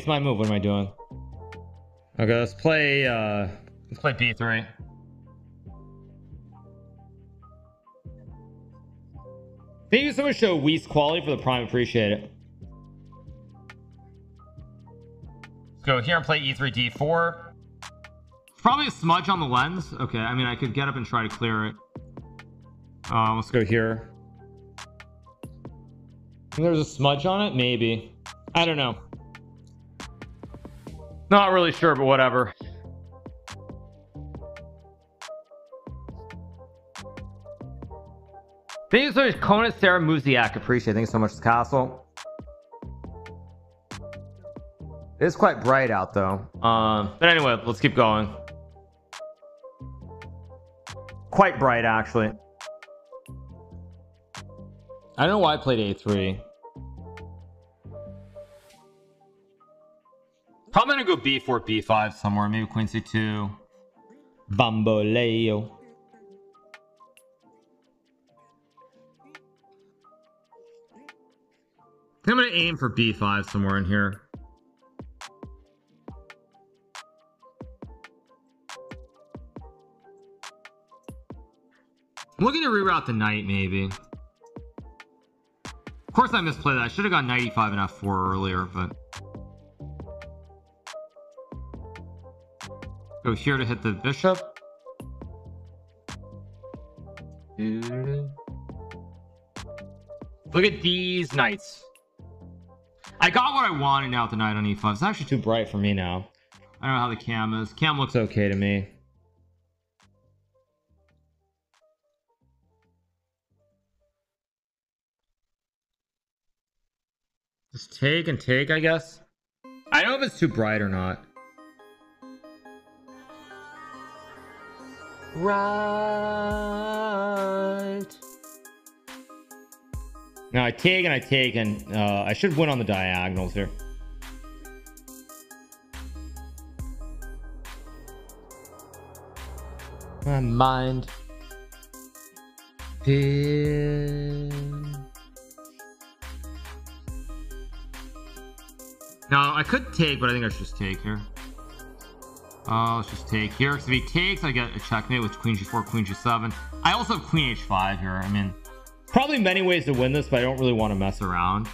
it's my move. What am I doing? Okay, let's play. uh Let's play b3. Thank you so much, show Weiss quality for the prime. Appreciate it. Let's go here and play e3 d4. Probably a smudge on the lens. Okay, I mean, I could get up and try to clear it. Uh, let's go here. There's a smudge on it? Maybe. I don't know. Not really sure, but whatever. Thank you so much, Sarah Muziak. Appreciate it. Thanks so much, Castle. It is quite bright out though. Um, but anyway, let's keep going. Quite bright, actually. I don't know why I played A3. Probably gonna go B4, B5 somewhere. Maybe Queen C2. Bamboleo. I'm gonna aim for B5 somewhere in here. I'm looking to reroute the knight, maybe. Of course I misplayed that. I should have got 95 and F4 earlier, but... Go here to hit the bishop. Look at these knights. I got what I wanted now with the knight on e5. It's actually too bright for me now. I don't know how the cam is. Cam looks okay to me. Just take and take, I guess. I don't know if it's too bright or not. Right. Now I take and I take and uh, I should win on the diagonals here. My mind. Now I could take, but I think I should just take here. Uh, let's just take here. If he takes, I get a checkmate with queen g4, queen g7. I also have queen h5 here. I mean, probably many ways to win this, but I don't really want to mess around.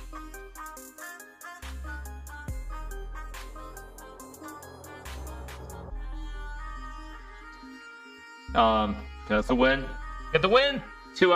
Um, that's a win. Get the win. Two out.